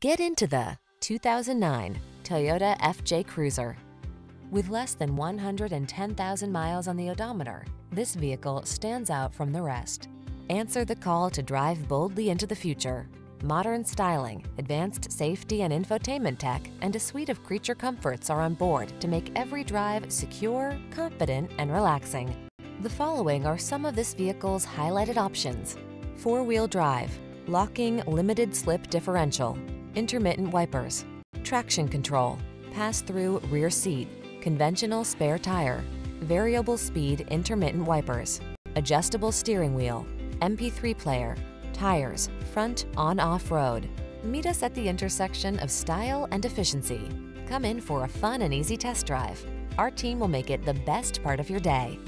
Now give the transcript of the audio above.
Get into the 2009 Toyota FJ Cruiser. With less than 110,000 miles on the odometer, this vehicle stands out from the rest. Answer the call to drive boldly into the future. Modern styling, advanced safety and infotainment tech, and a suite of creature comforts are on board to make every drive secure, confident, and relaxing. The following are some of this vehicle's highlighted options. Four-wheel drive, locking limited slip differential, intermittent wipers, traction control, pass-through rear seat, conventional spare tire, variable speed intermittent wipers, adjustable steering wheel, MP3 player, tires, front on-off road. Meet us at the intersection of style and efficiency. Come in for a fun and easy test drive. Our team will make it the best part of your day.